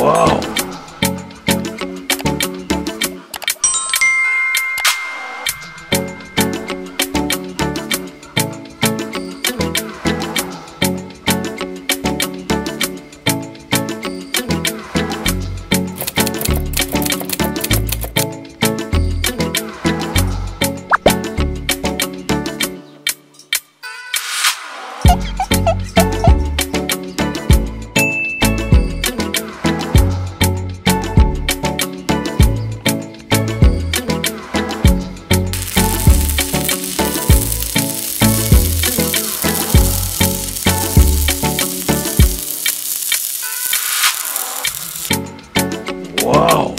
Wow. Wow.